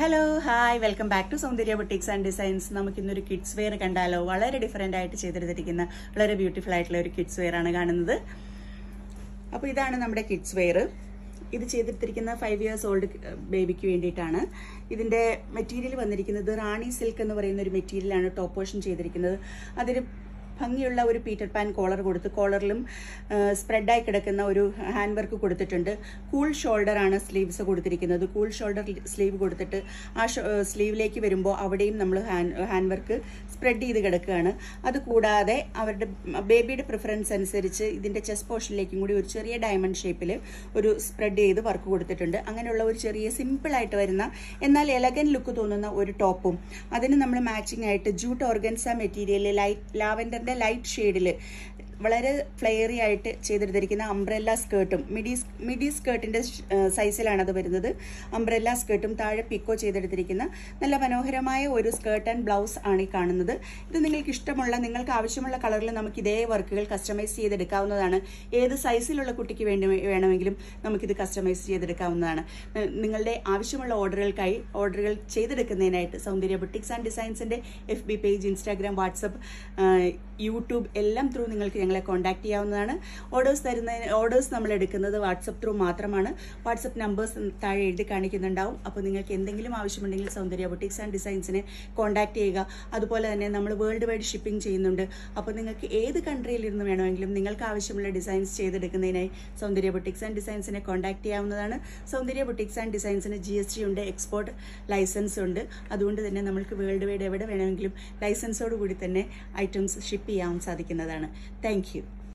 Hello hi welcome back to Soundarya boutiques and designs നമുക്ക് ഇന്നൊരു kids wear കണ്ടാലോ? വളരെ ഡിഫറെന്റ് ആയിട്ട് ചെയ്തെടുത്തിരിക്കുന്ന വളരെ ബ്യൂട്ടിഫുൾ ആയിട്ടുള്ള ഒരു കിഡ്സ് വെയർ ആണ് കാണുന്നത്. അപ്പോൾ ഇതാണ് നമ്മുടെ കിഡ്സ് വെയർ ഇത് ചെയ്തെടുത്തിരിക്കുന്ന ഫൈവ് ഇയേഴ്സ് ഓൾഡ് ബേബിക്ക് വേണ്ടിയിട്ടാണ്. ഇതിന്റെ മെറ്റീരിയൽ വന്നിരിക്കുന്നത് റാണി സിൽക്ക് എന്ന് പറയുന്ന ഒരു മെറ്റീരിയലാണ് ടോപ്പ് പോർഷൻ ചെയ്തിരിക്കുന്നത്. അതിന് ഭംഗിയുള്ള ഒരു പീറ്റർ പാൻ കോളർ കൊടുത്ത് കോളറിലും സ്പ്രെഡായി കിടക്കുന്ന ഒരു ഹാൻഡ് വർക്ക് കൊടുത്തിട്ടുണ്ട്. കൂൾ ഷോൾഡർ ആണ് സ്ലീവ്സ് കൊടുത്തിരിക്കുന്നത്. കൂൾ ഷോൾഡർ സ്ലീവ് കൊടുത്തിട്ട് ആ സ്ലീവിലേക്ക് വരുമ്പോൾ അവിടെയും നമ്മൾ ഹാൻഡ് വർക്ക് സ്പ്രെഡ് ചെയ്ത് കിടക്കുകയാണ്. അതുകൂടാതെ അവരുടെ ബേബിയുടെ പ്രിഫറൻസ് അനുസരിച്ച് ഇതിന്റെ ചെസ്റ്റ് പോർഷനിലേക്കും കൂടി ഒരു ചെറിയ ഡയമണ്ട് ഷേപ്പിൽ ഒരു സ്പ്രെഡ് ചെയ്ത് വർക്ക് കൊടുത്തിട്ടുണ്ട്. അങ്ങനെയുള്ള ഒരു ചെറിയ സിമ്പിളായിട്ട് വരുന്ന എന്നാൽ എലഗൻ ലുക്ക് തോന്നുന്ന ഒരു ടോപ്പും. അതിന് നമ്മൾ മാച്ചിങ് ആയിട്ട് ജൂട്ട് ഓർഗൻസ മെറ്റീരിയൽ ലൈറ്റ് ലാവൻഡറിന്റെ ലൈറ്റ് ഷെയ്ഡിൽ വളരെ ഫ്ലെയറി ആയിട്ട് ചെയ്തെടുത്തിരിക്കുന്ന അംബ്രല്ല സ്കേർട്ടും മിഡി മിഡി സ്കേർട്ടിന്റെ സൈസിലാണ് അത് വരുന്നത്. അംബ്രല്ല സ്കേർട്ടും താഴെ പിക്കോ ചെയ്തെടുത്തിരിക്കുന്ന നല്ല മനോഹരമായ ഒരു സ്കേർട്ട് ആൻഡ് ബ്ലൗസ് ആണ് ഈ കാണുന്നത്. ഇത് നിങ്ങൾക്ക് ഇഷ്ടമുള്ള നിങ്ങൾക്ക് ആവശ്യമുള്ള കളറിൽ നമുക്ക് ഇതേ വർക്കുകൾ കസ്റ്റമൈസ് ചെയ്തെടുക്കാവുന്നതാണ്. ഏത് സൈസിലുള്ള കുട്ടിക്ക് വേണ്ടി വേണമെങ്കിലും നമുക്കിത് കസ്റ്റമൈസ് ചെയ്തെടുക്കാവുന്നതാണ്. നിങ്ങളുടെ ആവശ്യമുള്ള ഓർഡറുകൾക്കായി ഓർഡറുകൾ ചെയ്തെടുക്കുന്നതിനായിട്ട് Soundarya boutiques and ഡിസൈൻസിന്റെ F B page Instagram WhatsApp YouTube എല്ലാം ത്രൂ നിങ്ങൾക്ക് ഞങ്ങളെ കോൺടാക്ട് ചെയ്യാവുന്നതാണ്. ഓർഡേഴ്സ് തരുന്നതിന് ഓർഡേഴ്സ് നമ്മൾ എടുക്കുന്നത് വാട്സപ്പ് ത്രൂ മാത്രമാണ്. വാട്സപ്പ് നമ്പേഴ്സ് താഴെ എഴുതി കാണിക്കുന്നുണ്ടാവും. അപ്പോൾ നിങ്ങൾക്ക് എന്തെങ്കിലും ആവശ്യമുണ്ടെങ്കിൽ സൗന്ദര്യ ബുട്ടിക്സ് ആൻഡ് ഡിസൈൻസിനെ കോൺടാക്ട് ചെയ്യുക. അതുപോലെ തന്നെ നമ്മൾ വേൾഡ് വൈഡ് ഷിപ്പിംഗ് ചെയ്യുന്നുണ്ട്. അപ്പോൾ നിങ്ങൾക്ക് ഏത് കൺട്രിയിൽ ഇരുന്ന് വേണമെങ്കിലും നിങ്ങൾക്ക് ആവശ്യമുള്ള ഡിസൈൻസ് ചെയ്തെടുക്കുന്നതിനായി സൗന്ദര്യ ബുട്ടിക്സ് ആൻഡ് ഡിസൈൻസിനെ കോൺടാക്ട് ചെയ്യാവുന്നതാണ്. സൗന്ദര്യ ബുട്ടിക്സ് ആൻഡ് ഡിസൈൻസിന് ജി എസ് ടി ഉണ്ട് എക്സ്പോർട്ട് ലൈസൻസ് ഉണ്ട്. അതുകൊണ്ട് തന്നെ നമ്മൾക്ക് വേൾഡ് വൈഡ് എവിടെ വേണമെങ്കിലും ലൈസൻസോട് കൂടി തന്നെ ഐറ്റംസ് ഷിപ്പ് ചെയ്യാൻ സാധിക്കുന്നതാണ് താങ്ക്